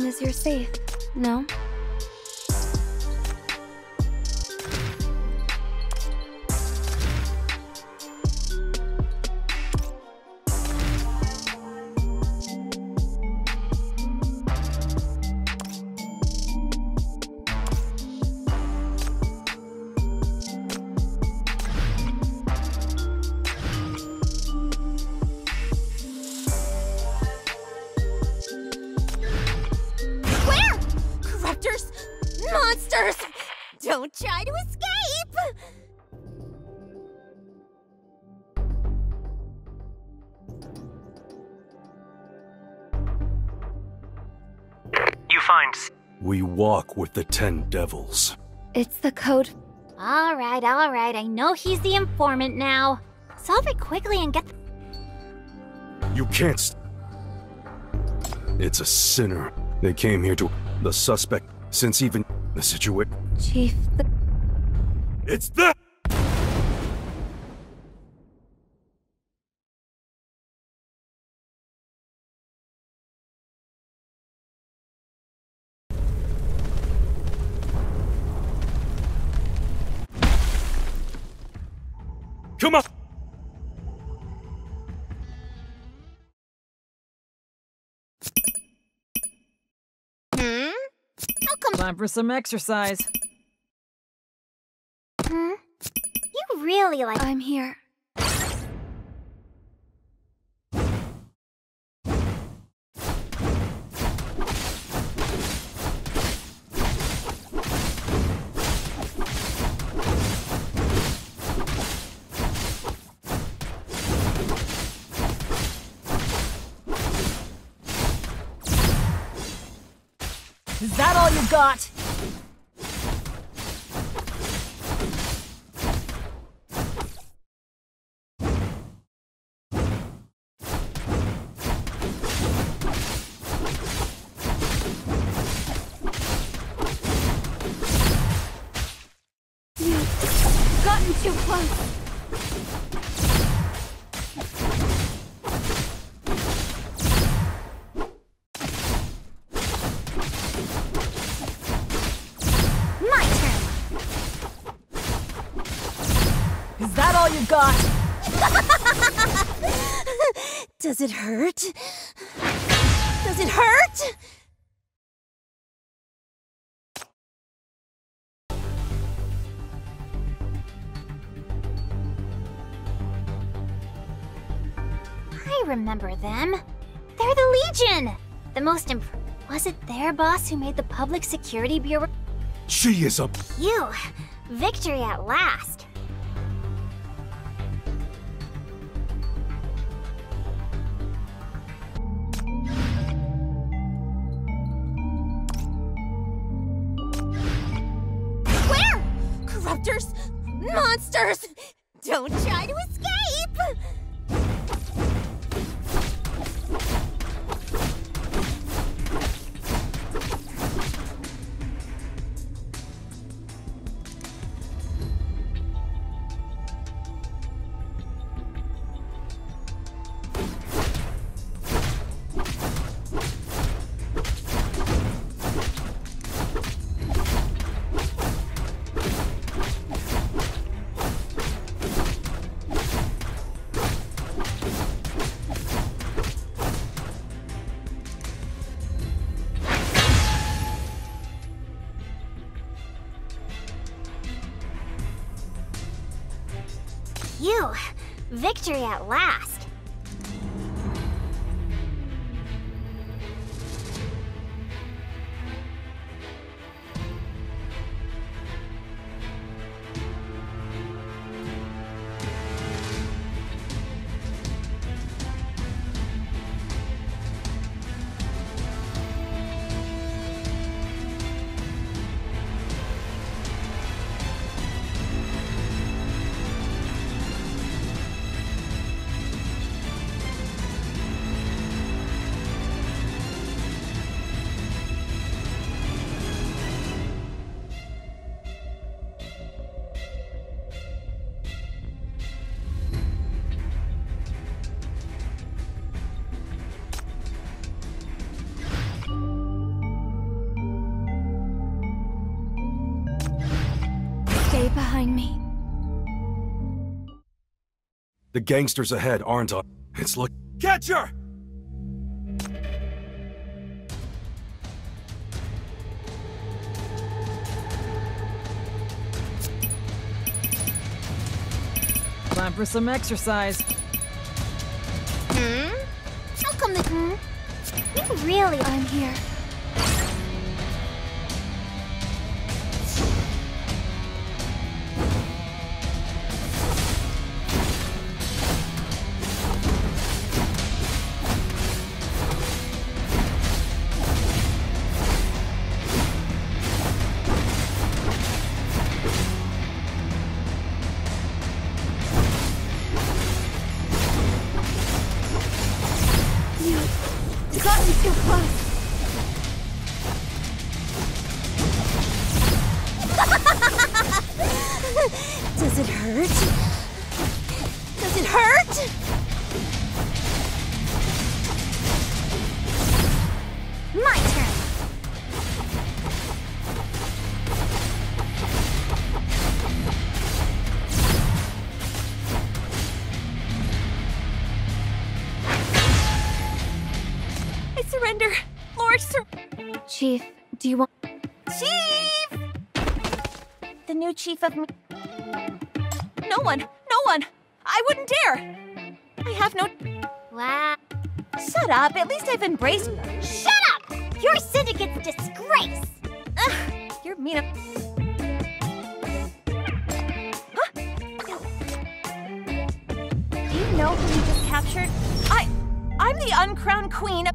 long as you're safe, no? You find. We walk with the ten devils. It's the code. Alright, alright, I know he's the informant now. Solve it quickly and get. You can't. St- it's a sinner. They came here to. The suspect, since even. The situation. Chief, the It's that! Come on! Hmm? How come. Time for some exercise. Hmm? You really like. I'm here. Is that all you got? Is that all you got? Does it hurt? Does it hurt? I remember them. They're the Legion! The most imp- Was it their boss who made the Public Security Bureau? She is a. You! Victory at last! Victory at last! Behind me. The gangsters ahead aren't on. It's like. Catch her! Time for some exercise. Hmm? How come the. Hmm? You really. I'm here. Does it hurt? Does it hurt? My turn. I surrender. Lord, sur- Chief, do you want. The new chief of me. No one, no one! I wouldn't dare! I have no. Wow. Shut up, at least I've embraced. Shut up! Your syndicate's disgrace! Ugh, you're mean. Huh? Do you know who you just captured? I. I'm the uncrowned queen of.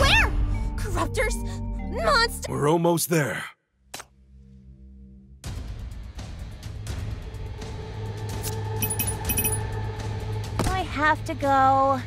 Where? Corruptors? Monsters? We're almost there. I have to go.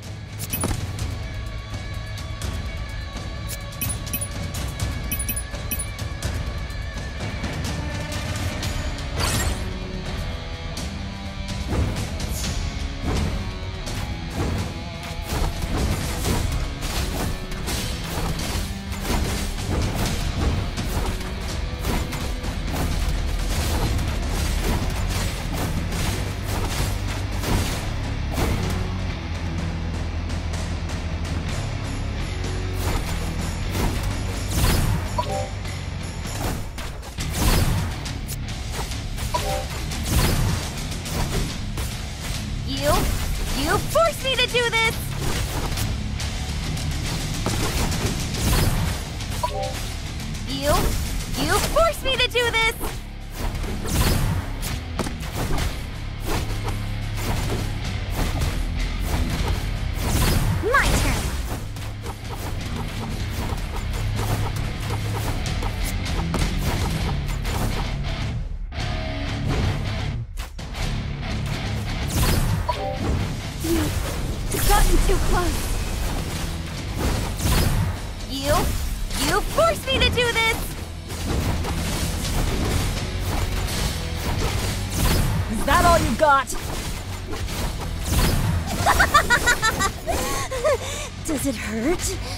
Does it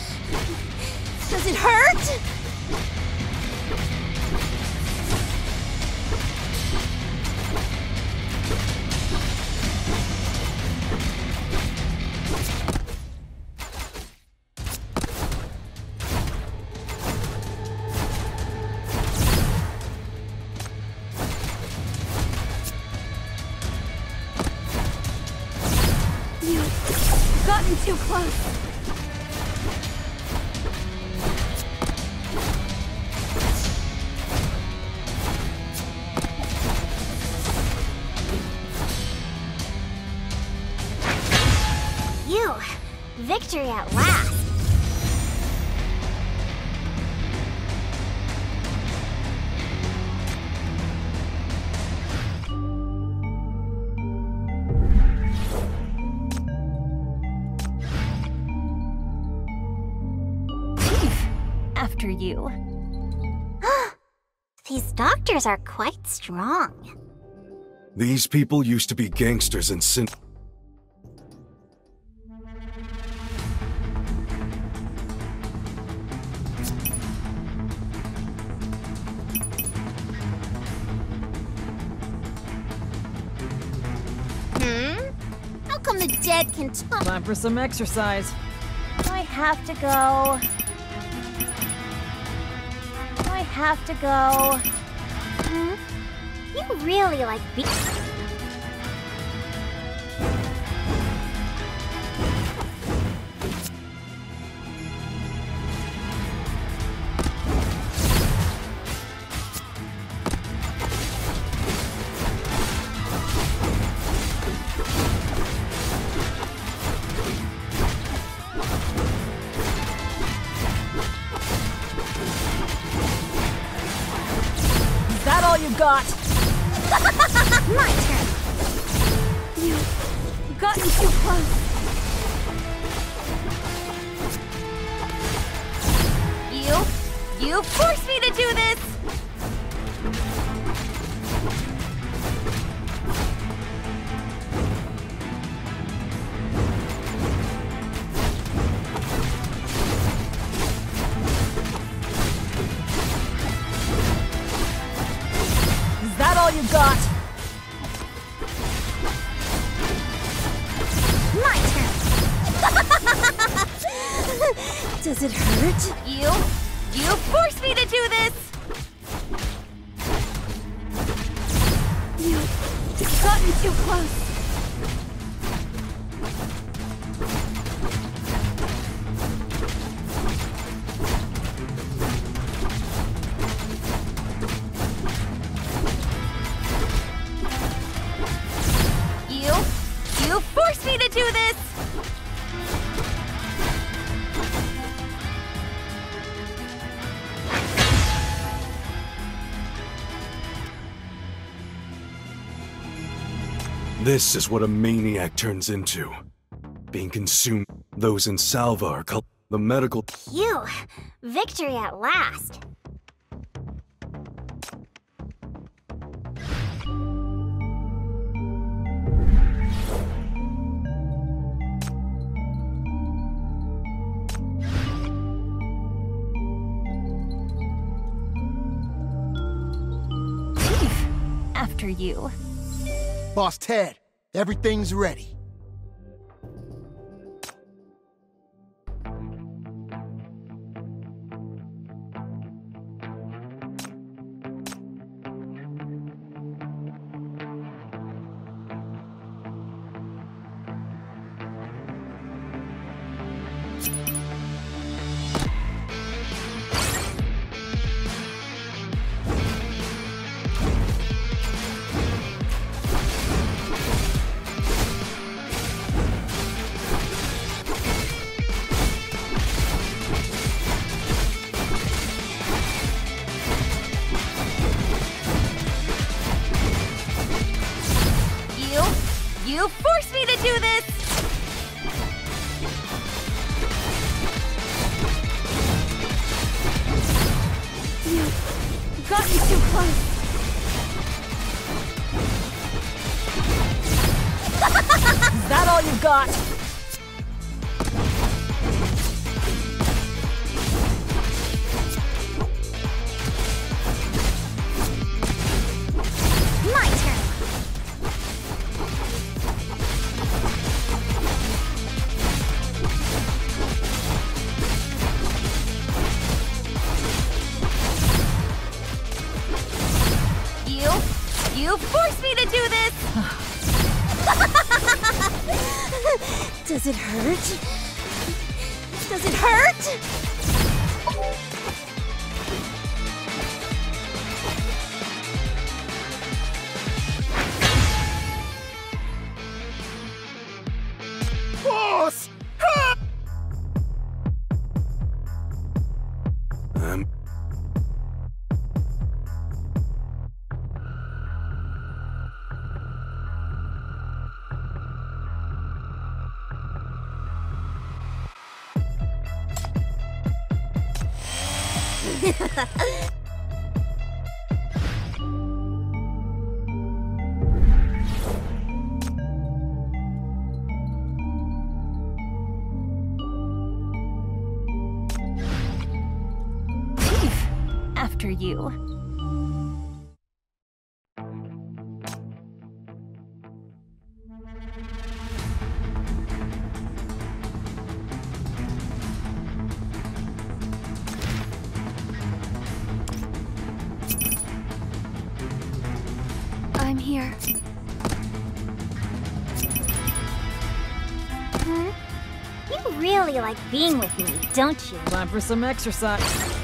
You! Victory at last! After you. These doctors are quite strong. These people used to be gangsters and sin. The dead can talk. Time for some exercise. I have to go. I have to go. Hmm? You really like be- got? My turn. You've gotten too close. This is what a maniac turns into. Being consumed. Those in Salva are called the medical. You, victory at last. Chief, after you. Boss Ted, everything's ready. Is that all you got? You me to do this. Does it hurt? Does it hurt? Um, you. I'm here. Hmm? You really like being with me, don't you? Time for some exercise.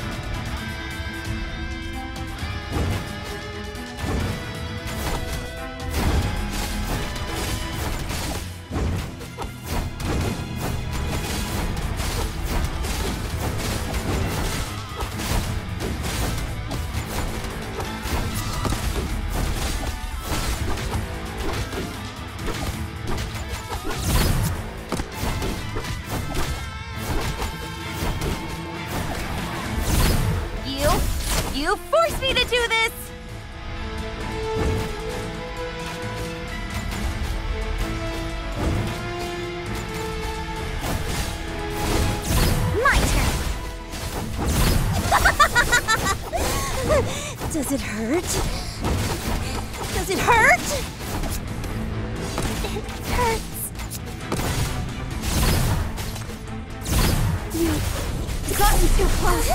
You've gotten too close.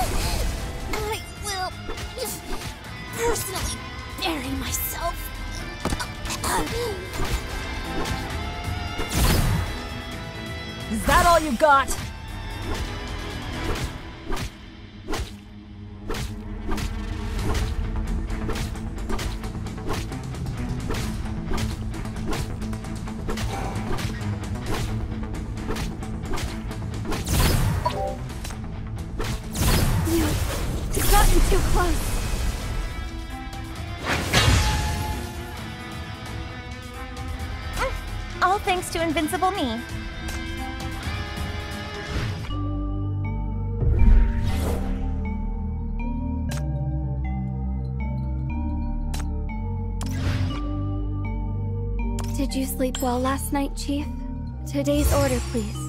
I will personally bury myself. Is that all you got? Close. Ah, all thanks to Invincible Me. Did you sleep well last night, Chief? Today's order, please.